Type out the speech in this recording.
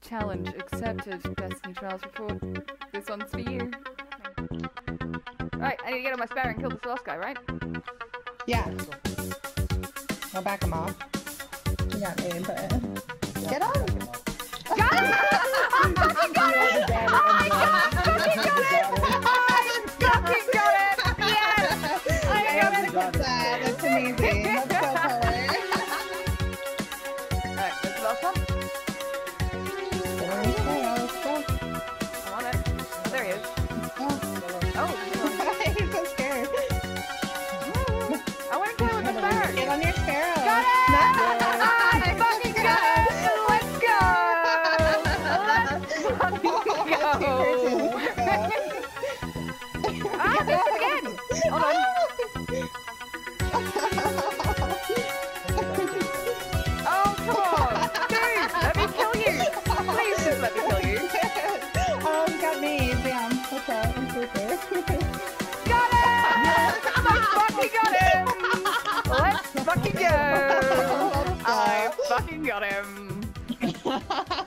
Challenge accepted. Destiny Trials report. This one's for you. Right, I need to get on my Sparrow and kill this last guy, right? Yeah. I'll back him off. You got me, but get on. Got it! I fucking got it! Oh my god! I fucking got it! I fucking got it! Yes! I got it! That's. Amazing. Ah, this again! Hold on. Oh, come on! Dude, let me kill you! Please just let me kill you. oh, you got me. Damn. Up? I'm super. Got it! I fucking got him! Let's fucking go! I fucking got him!